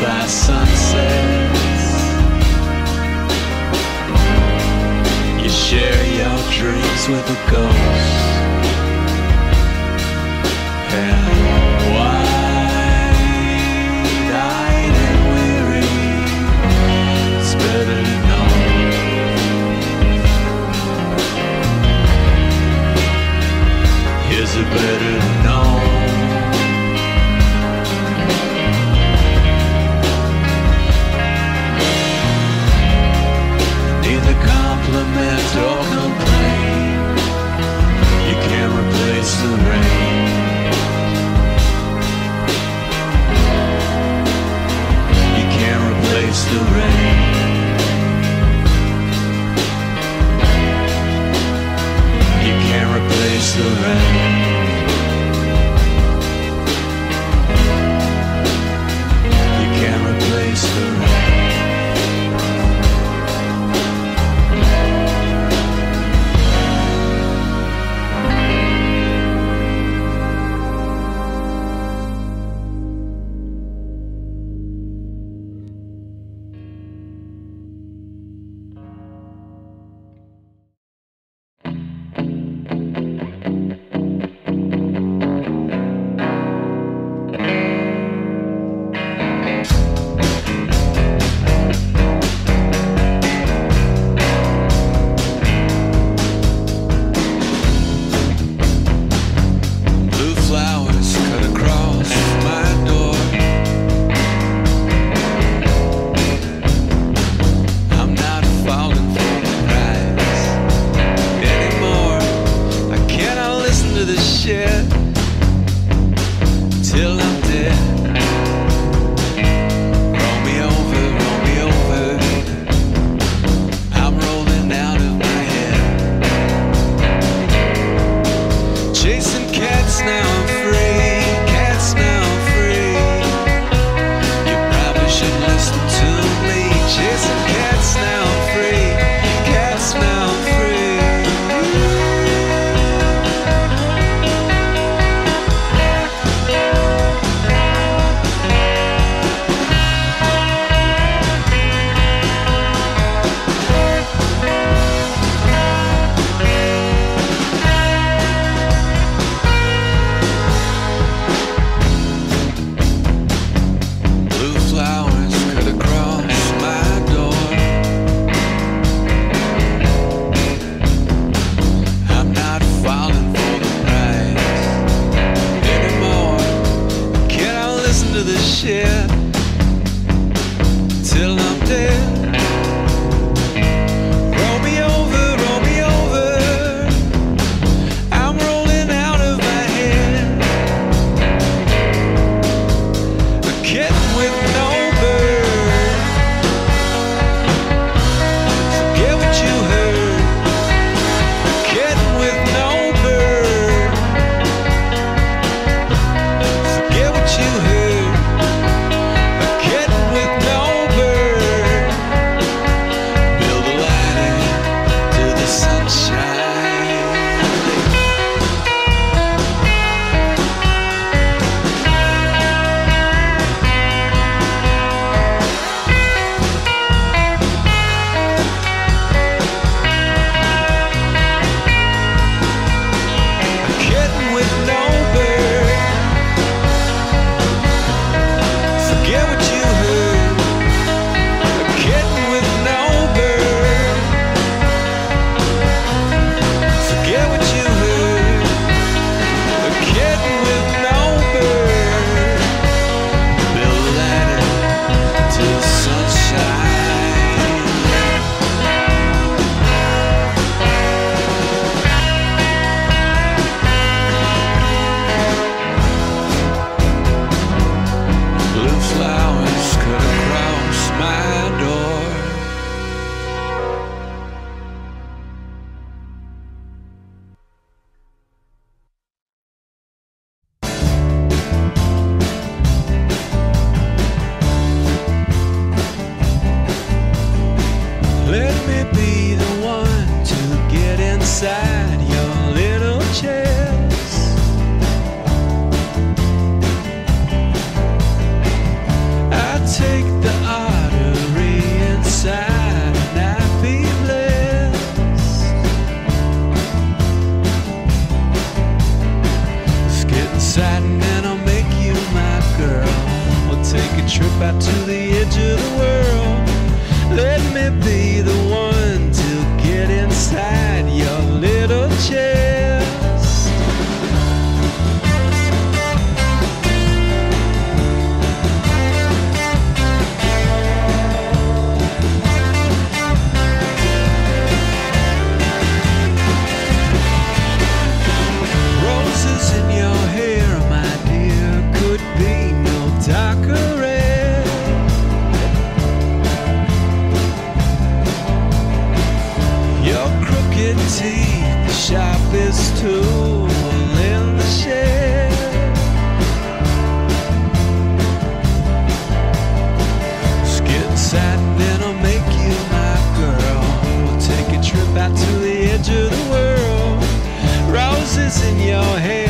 by sunsets. You share your dreams with a ghost. Edge of the world. Roses in your hair,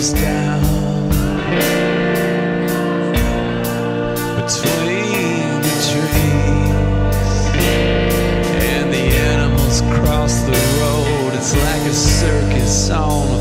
comes down between the trees and the animals cross the road. It's like a circus on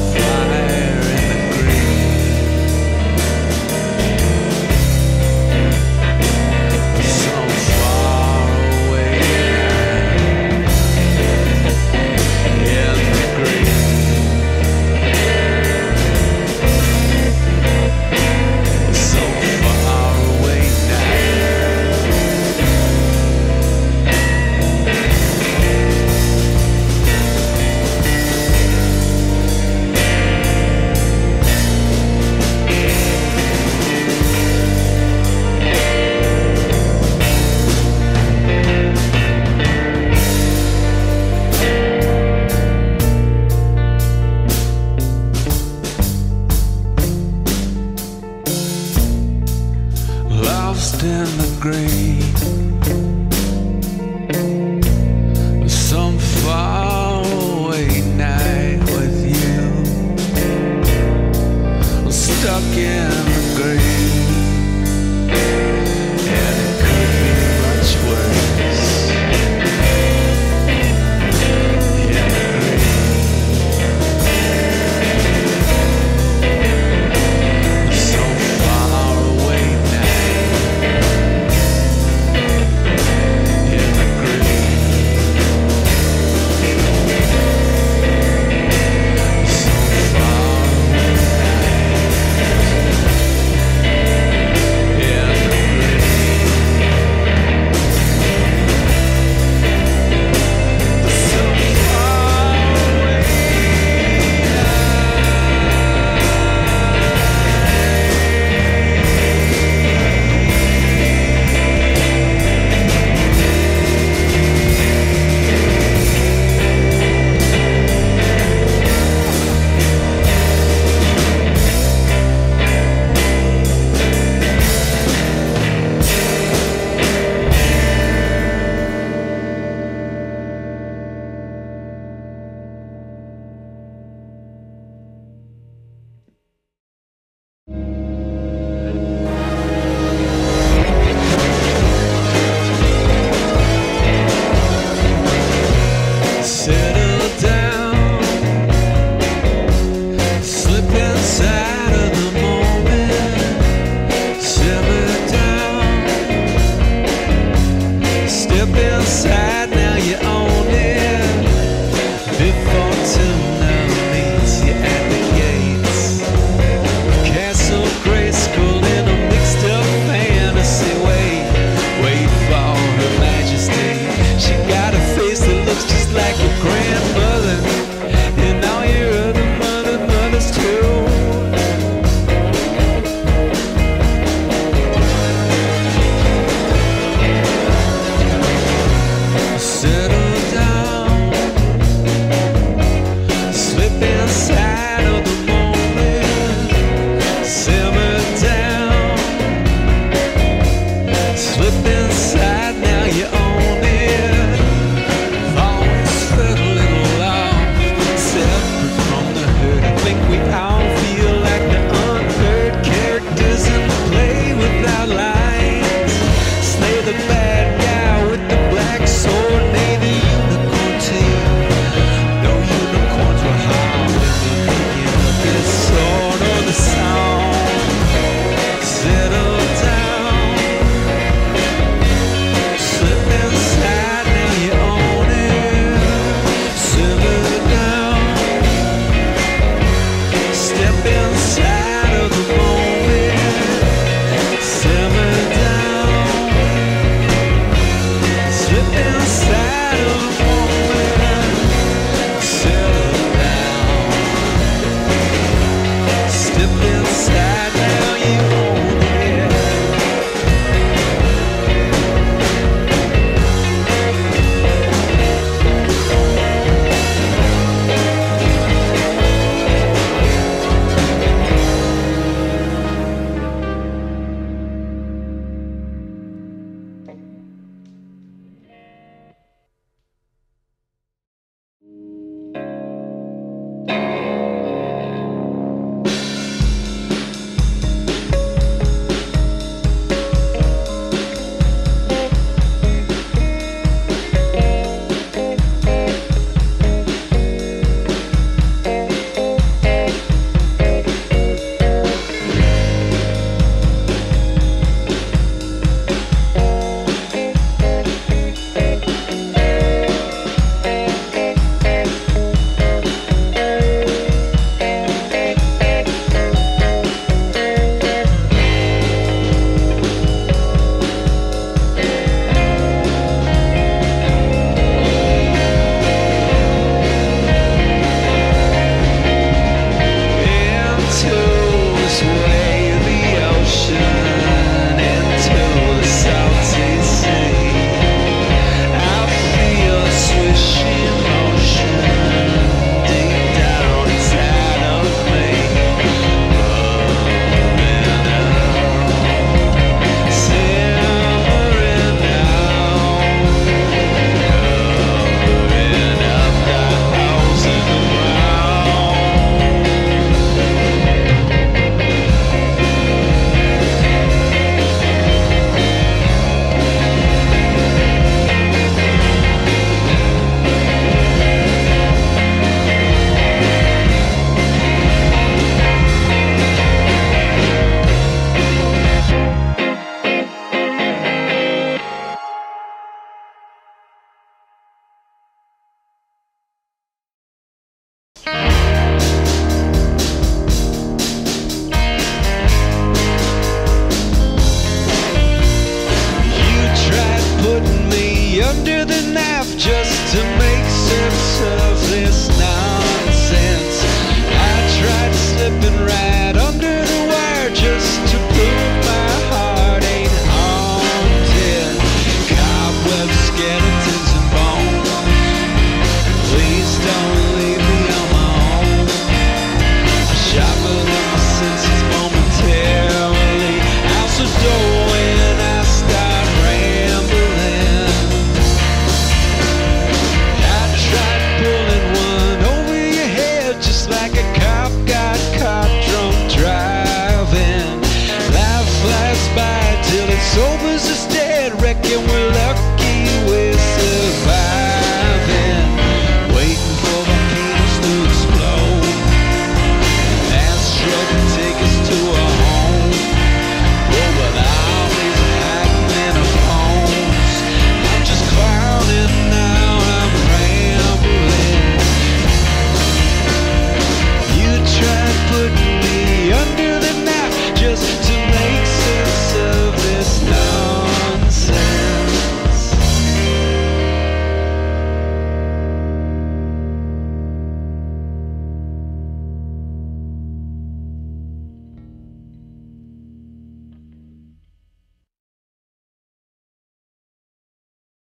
under the knife just to make sense of this night.